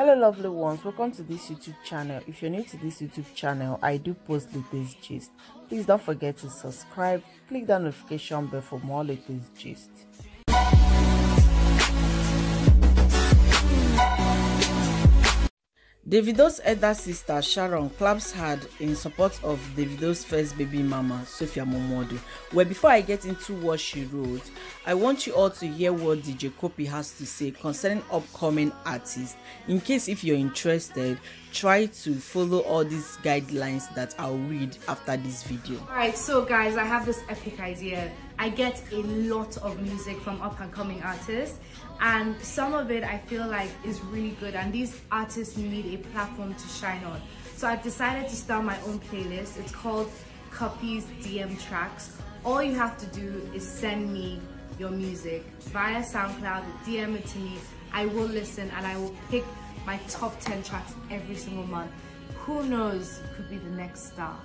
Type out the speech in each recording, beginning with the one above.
hello lovely ones. Welcome to this youtube channel. If you're new to this youtube channel i do post latest gist. Please don't forget to subscribe. Click that notification bell for more latest gist Davido's elder sister Sharon claps hard in support of Davido's first baby mama, Sophia Momodu. Well, before I get into what she wrote, I want you all to hear what DJ Kopi has to say concerning upcoming artists. In case if you're interested, try to follow all these guidelines that I'll read after this video. Alright, so guys, I have this epic idea. I get a lot of music from up and coming artists and some of it I feel like is really good and these artists need a platform to shine on. So I've decided to start my own playlist. It's called Cuppy's DM Tracks. All you have to do is send me your music via SoundCloud, DM it to me. I will listen and I will pick my top 10 tracks every single month. Who knows, could be the next star.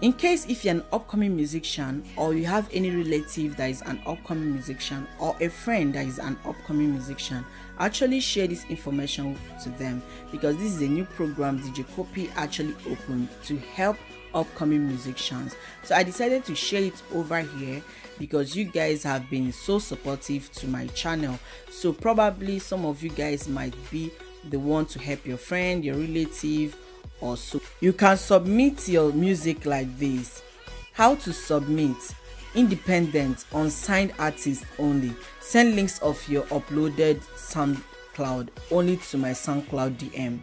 In case if you're an upcoming musician or you have any relative that is an upcoming musician or a friend that is an upcoming musician, actually share this information to them because this is a new program DJ Cuppy actually opened to help upcoming musicians. So I decided to share it over here because you guys have been so supportive to my channel. So probably some of you guys might be the one to help your friend, your relative or so. You can submit your music like this. How to submit? Independent, unsigned artist only. Send links of your uploaded SoundCloud only to my SoundCloud DM.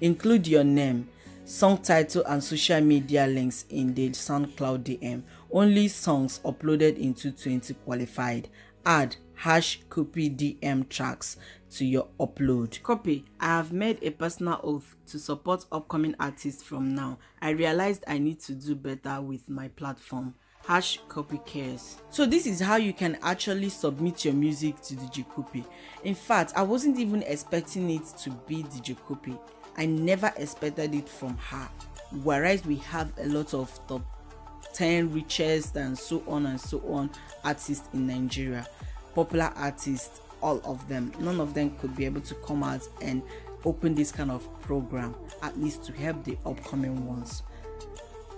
Include your name, song title and social media links in the SoundCloud DM. Only songs uploaded in 220 qualified. Add hash Cuppy DM tracks to your upload. Cuppy. I have made a personal oath to support upcoming artists from now. I realized I need to do better with my platform. Hash Cuppy cares. So this is how you can actually submit your music to DJ Cuppy. In fact, I wasn't even expecting it to be DJ Cuppy. I never expected it from her. Whereas we have a lot of top 10 richest and so on and so on artists in Nigeria, popular artists, all of them. None of them could be able to come out and open this kind of program, at least to help the upcoming ones.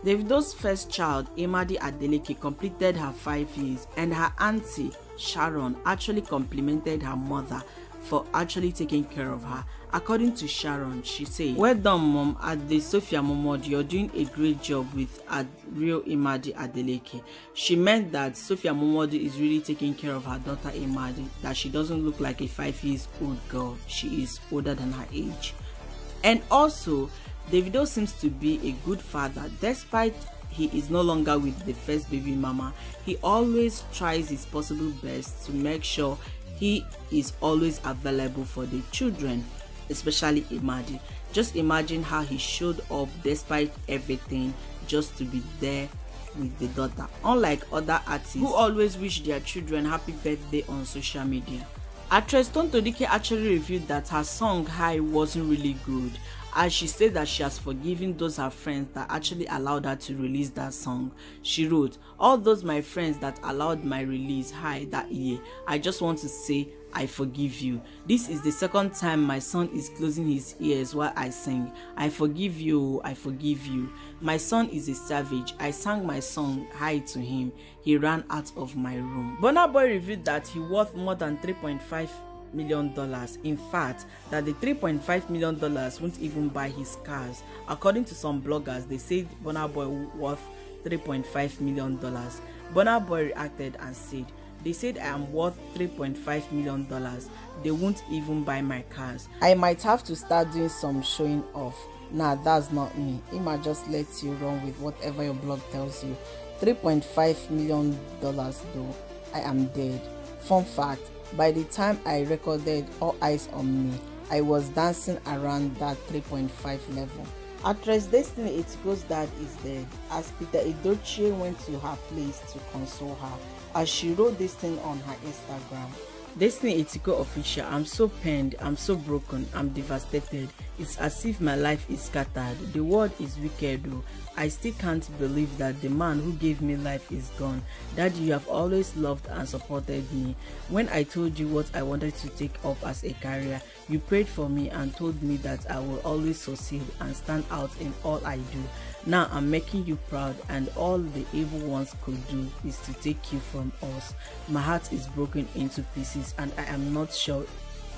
Davido's first child, Imadi Adeleke, completed her five years, and her auntie, Sharon, actually complimented her mother for actually taking care of her. According to Sharon, she said, Well done, mom. At the Sophia Momodu, you're doing a great job with Ad real Imadi Adeleke. She meant that Sophia Momodu is really taking care of her daughter Imadi, that she doesn't look like a five years old girl. She is older than her age. And also, Davido seems to be a good father despite he is no longer with the first baby mama. He always tries his possible best to make sure he is always available for the children, especially Imadi. Just imagine how he showed up despite everything just to be there with the daughter. Unlike other artists who always wish their children happy birthday on social media. Actress Tonto Dike actually revealed that her song High wasn't really good as she said that she has forgiven those her friends that actually allowed her to release that song. She wrote, All those my friends that allowed my release high that year, I just want to say I forgive you. This is the second time my son is closing his ears while I sing. I forgive you, I forgive you. My son is a savage. I sang my song hi to him. He ran out of my room. Burna Boy revealed that he worth more than 3.5 million dollars. In fact, that the 3.5 million dollars won't even buy his cars. According to some bloggers, they said Burna Boy worth 3.5 million dollars. Burna reacted and said, they said I am worth 3.5 million dollars. They won't even buy my cars. I might have to start doing some showing off. Nah, that's not me. Might just let you run with whatever your blog tells you. 3.5 million dollars though. I am dead. Fun fact, by the time I recorded All Eyes on Me, I was dancing around that 3.5 level. Actress Destiny Etiko's dad is dead as Peter Edochie went to her place to console her as she wrote this thing on her Instagram. Destiny Etiko official, I'm so pained, I'm so broken, I'm devastated. It's as if my life is scattered. The world is wicked though. I still can't believe that the man who gave me life is gone. That you have always loved and supported me. When I told you what I wanted to take up as a career, you prayed for me and told me that I will always succeed and stand out in all I do. Now I'm making you proud and all the evil ones could do is to take you from us. My heart is broken into pieces and I am not sure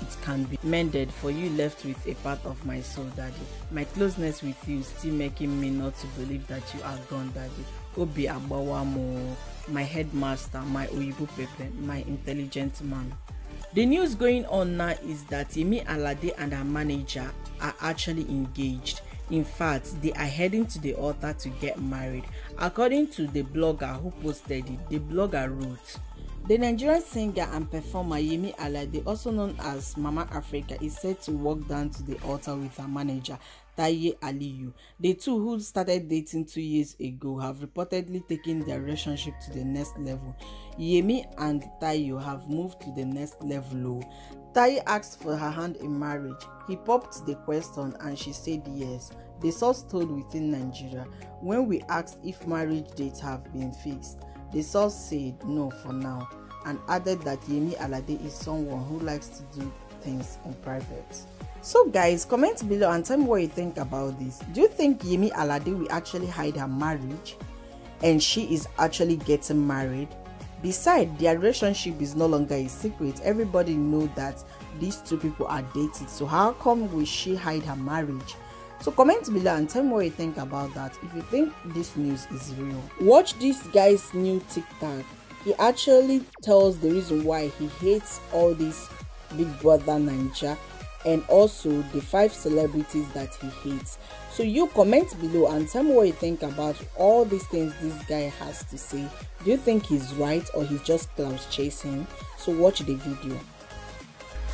it can be mended for you left with a part of my soul daddy. My closeness with you still making me not to believe that you are gone daddy. Obi agbawamo my headmaster my oyibo pepe my intelligent man. The news going on now is that yemi alade and her manager are actually engaged in fact they are heading to the altar to get married. According to the blogger who posted it the blogger wrote The Nigerian singer and performer Yemi Alade, also known as Mama Africa, is said to walk down to the altar with her manager Taye Aliyu. The two, who started dating two years ago, have reportedly taken their relationship to the next level. Yemi and Tayo have moved to the next level. Oh. Taye asked for her hand in marriage. He popped the question and she said yes. The source told within Nigeria when we asked if marriage dates have been fixed. The source said no for now and added that Yemi Alade is someone who likes to do things in private. So guys, comment below and tell me what you think about this. Do you think Yemi Alade will actually hide her marriage and she is actually getting married? Besides, their relationship is no longer a secret. Everybody know that these two people are dated. So how come will she hide her marriage? So comment below and tell me what you think about that. If you think this news is real. Watch this guy's new TikTok. He actually tells the reason why he hates all these Big Brother Naija and also the five celebrities that he hates. So you comment below and tell me what you think about all these things this guy has to say. Do you think he's right or he's just cloud chasing? So watch the video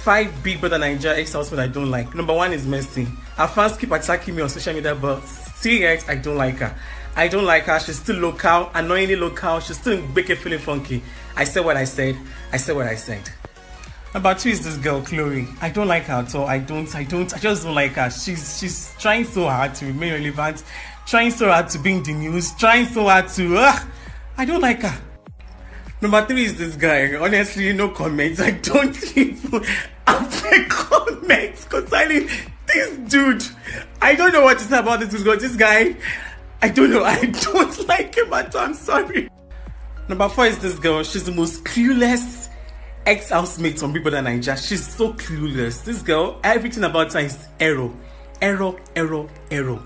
five big brother Nigeria ex husband I don't like. Number one is Mercy. Her fans keep attacking me on social media, but serious, I don't like her. I don't like her. She's still local, annoyingly local. She's still make it feeling funky. I said what I said. I said what I said. Number two is this girl Chloe. I don't like her at all. I don't. I don't. I just don't like her. She's she's trying so hard to remain relevant, trying so hard to be in the news, trying so hard to. Uh, I don't like her. Number three is this guy. Honestly, no comments. I don't even have comments concerning this dude. I don't know what to say about this because this guy, I don't know. I don't like him at all. I'm sorry. Number four is this girl. She's the most clueless ex-housemate on Big Brother Nigeria. She's so clueless. This girl, everything about her is error. Error, error, error.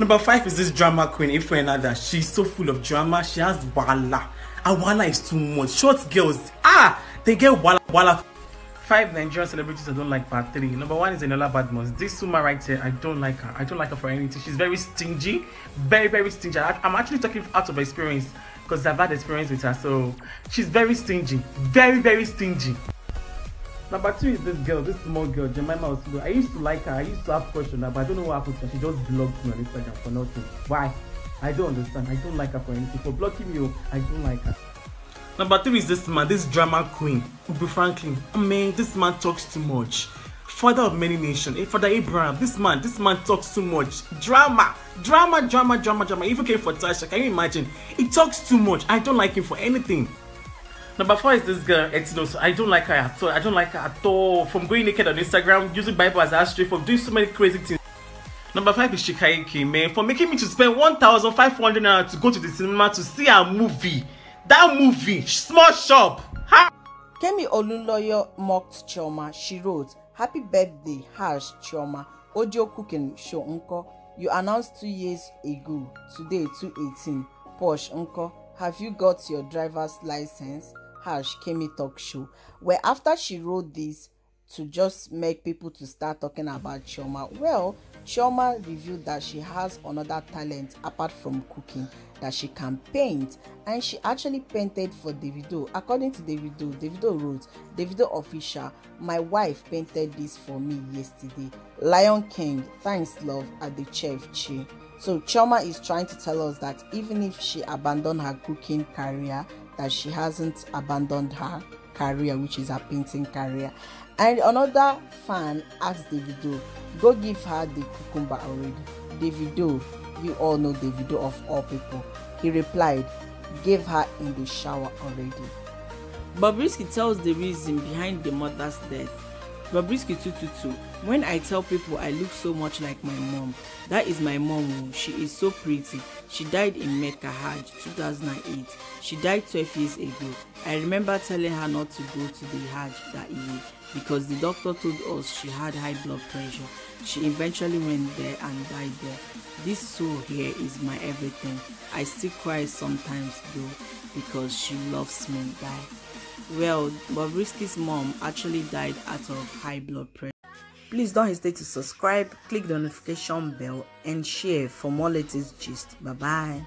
Number five is this drama queen, Ifu Ennada. She's so full of drama. She has wala. And wala is too much. Short girls, ah, they get wala wala. Five Nigerian celebrities I don't like part three. Number one is Eniola Badmus. This woman right here, I don't like her. I don't like her for anything. She's very stingy. Very, very stingy. I, I'm actually talking out of experience because I've had experience with her. So she's very stingy. Very, very stingy. Number two is this girl, this small girl, Jemima Osugo. I used to like her. I used to have her, but I don't know what happened to her. She just blocked me on Instagram for nothing. Why? I don't understand. I don't like her for anything. For blocking me, oh, I don't like her. Number three is this man, this drama queen, Ubu Franklin. Oh, I mean, this man talks too much. Father of many nations, eh, Father Abraham, this man, this man talks too much. Drama, drama, drama, drama, drama. Even came for Tacha, can you imagine? He talks too much. I don't like him for anything. Number four is this girl, Etinos. I don't like her at all. I don't like her at all. From going naked on Instagram, using Bible as a straight, from doing so many crazy things. Number five is Shikaiki, man, for making me to spend 1,500 naira to go to the cinema to see a movie. That movie, small shop. Ha! Kemi Olunloyo mocked Chioma. She wrote, Happy birthday, Harsh Chioma. Audio cooking show Unko. You announced two years ago. Today, 218. Posh Unko. Have you got your driver's license? Harsh Kemi Talk Show. Where after she wrote this to just make people to start talking about Chioma, well, Chioma revealed that she has another talent apart from cooking that she can paint and she actually painted for Davido. According to Davido, Davido wrote, Davido official, my wife painted this for me yesterday. Lion King, thanks love at the chef Chi. So Chioma is trying to tell us that even if she abandoned her cooking career, that she hasn't abandoned her career which is her painting career. And another fan asked davido go give her the cucumber already. Davido you all know davido of all people. He replied gave her in the shower already. Bobrisky tells the reason behind the mother's death bobrisky 222 when i tell people i look so much like my mom that is my mom oh. she is so pretty. She died in mecca hajj 2008 she died 12 years ago. I remember telling her not to go to the hajj that year because the doctor told us she had high blood pressure. She eventually went there and died there. This soul here is my everything. I still cry sometimes though because she loves me die well bobrisky's mom actually died out of high blood pressure Please don't hesitate to subscribe, click the notification bell, and share for more latest gist. Bye bye.